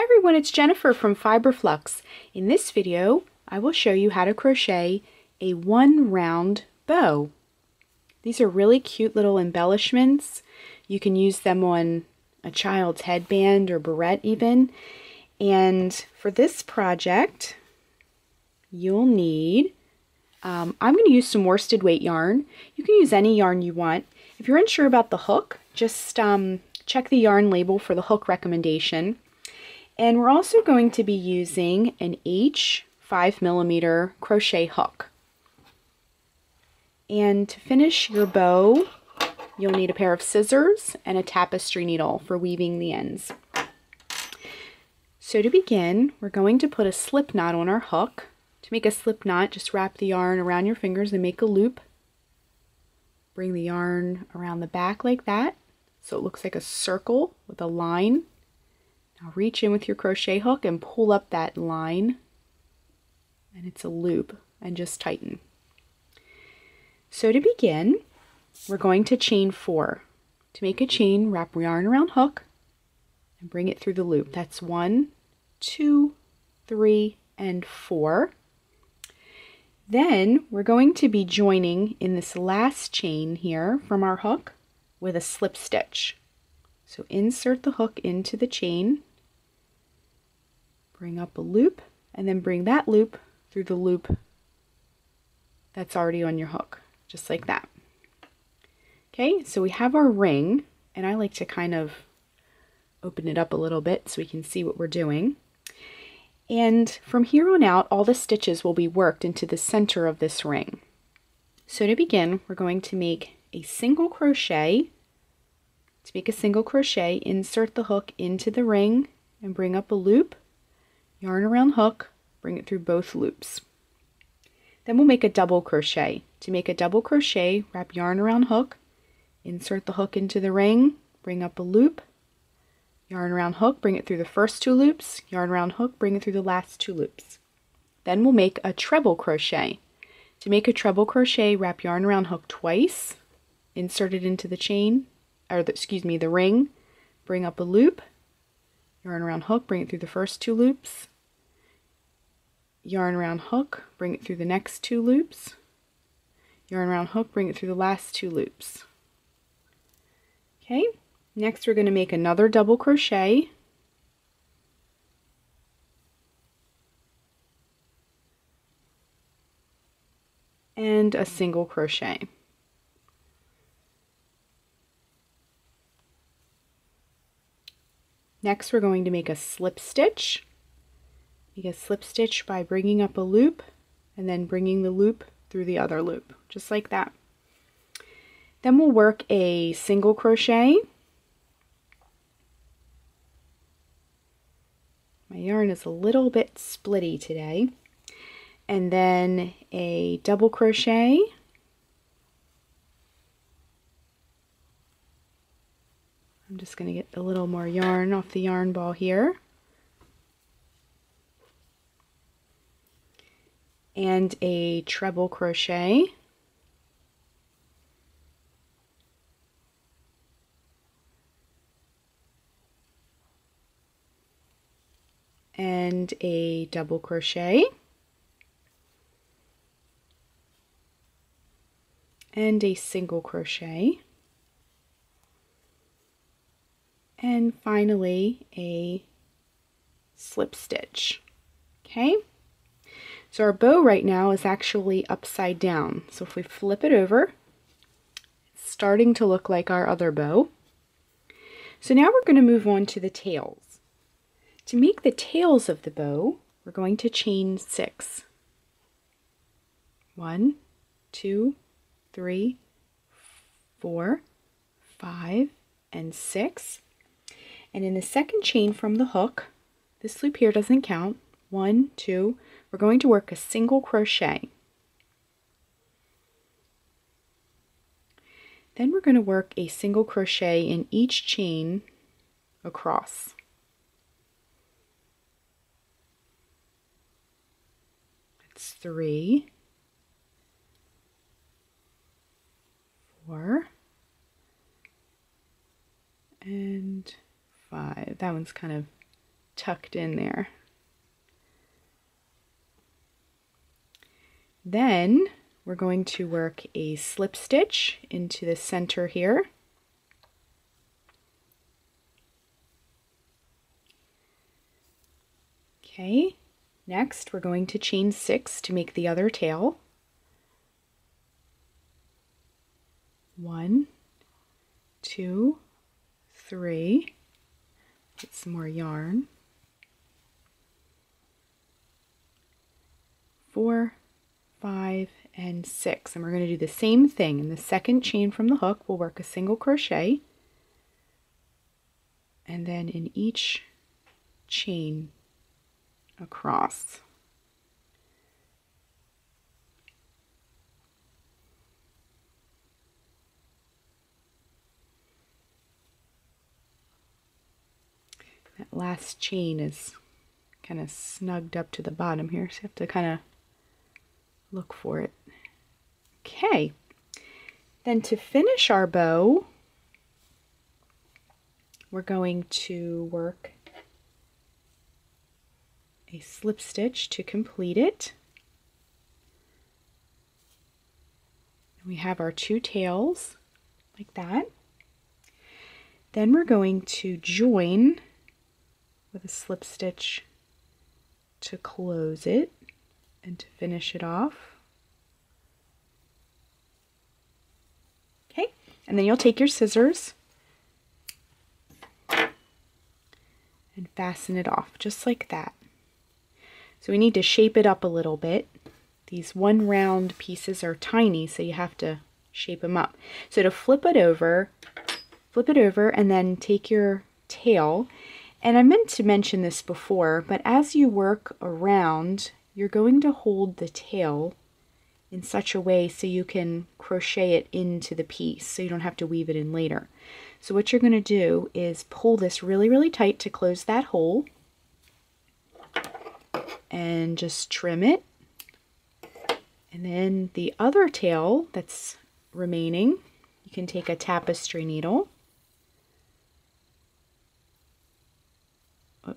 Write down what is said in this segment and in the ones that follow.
Hi everyone, it's Jennifer from Fiberflux. In this video, I will show you how to crochet a one round bow. These are really cute little embellishments. You can use them on a child's headband or barrette even. And for this project, you'll need, um, I'm going to use some worsted weight yarn. You can use any yarn you want. If you're unsure about the hook, just um, check the yarn label for the hook recommendation. And we're also going to be using an H 5 millimeter crochet hook. And to finish your bow, you'll need a pair of scissors and a tapestry needle for weaving the ends. So to begin, we're going to put a slip knot on our hook. To make a slip knot, just wrap the yarn around your fingers and make a loop. Bring the yarn around the back like that, so it looks like a circle with a line now reach in with your crochet hook and pull up that line and it's a loop and just tighten. So to begin, we're going to chain four. To make a chain, wrap yarn around hook and bring it through the loop. That's one, two, three, and four. Then we're going to be joining in this last chain here from our hook with a slip stitch. So insert the hook into the chain bring up a loop, and then bring that loop through the loop that's already on your hook, just like that. Okay, so we have our ring, and I like to kind of open it up a little bit so we can see what we're doing. And from here on out, all the stitches will be worked into the center of this ring. So to begin, we're going to make a single crochet. To make a single crochet, insert the hook into the ring and bring up a loop yarn around hook, bring it through both loops. Then we'll make a double crochet. To make a double crochet, wrap yarn around hook, insert the hook into the ring, bring up a loop, yarn around hook, bring it through the first two loops, yarn around hook, bring it through the last two loops. Then we'll make a treble crochet. To make a treble crochet, wrap yarn around hook twice, insert it into the chain, or the, excuse me, the ring, bring up a loop, yarn around hook, bring it through the first two loops, yarn around hook, bring it through the next two loops, yarn around hook, bring it through the last two loops. Okay, next we're going to make another double crochet. and a single crochet. Next we're going to make a slip stitch Make a slip stitch by bringing up a loop and then bringing the loop through the other loop, just like that. Then we'll work a single crochet. My yarn is a little bit splitty today. And then a double crochet. I'm just going to get a little more yarn off the yarn ball here. and a treble crochet. and a double crochet and a single crochet and finally a slip stitch okay so our bow right now is actually upside down. So if we flip it over, it's starting to look like our other bow. So now we're going to move on to the tails. To make the tails of the bow, we're going to chain six. One, two, three, four, five, and six. And in the second chain from the hook, this loop here doesn't count. One, two, we're going to work a single crochet. Then we're going to work a single crochet in each chain across. That's three, four, five. That one's kind of tucked in there. Then we're going to work a slip stitch into the center here. Okay, next we're going to chain six to make the other tail. One, two, three. Get some more yarn. Four, five, and six. And we're going to do the same thing. In the second chain from the hook, we'll work a single crochet. And then in each chain across. That last chain is kind of snugged up to the bottom here, so you have to kind of look for it. Okay, then to finish our bow, we're going to work a slip stitch to complete it. We have our two tails like that. Then we're going to join with a slip stitch to close it and to finish it off. Okay, and then you'll take your scissors and fasten it off just like that. So we need to shape it up a little bit. These one round pieces are tiny, so you have to shape them up. So to flip it over, flip it over and then take your tail. And I meant to mention this before, but as you work around, you're going to hold the tail in such a way so you can crochet it into the piece so you don't have to weave it in later. So what you're going to do is pull this really, really tight to close that hole and just trim it. And then the other tail that's remaining, you can take a tapestry needle.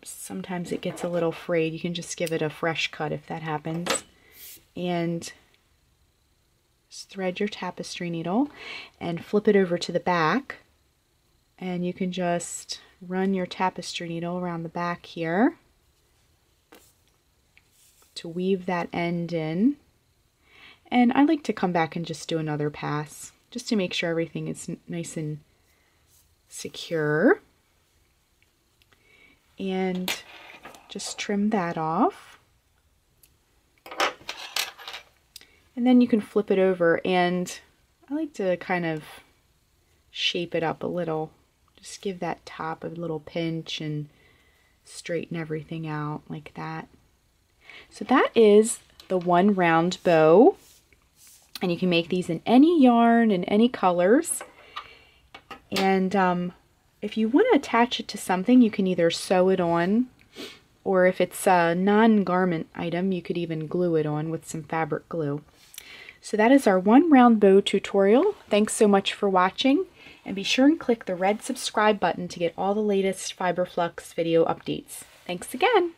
Sometimes it gets a little frayed. You can just give it a fresh cut if that happens. And just thread your tapestry needle and flip it over to the back. And you can just run your tapestry needle around the back here to weave that end in. And I like to come back and just do another pass just to make sure everything is nice and secure. And just trim that off. And then you can flip it over and I like to kind of shape it up a little. Just give that top a little pinch and straighten everything out like that. So that is the one round bow. And you can make these in any yarn and any colors. And um, if you want to attach it to something, you can either sew it on, or if it's a non-garment item, you could even glue it on with some fabric glue. So that is our one round bow tutorial. Thanks so much for watching, and be sure and click the red subscribe button to get all the latest Fiberflux video updates. Thanks again!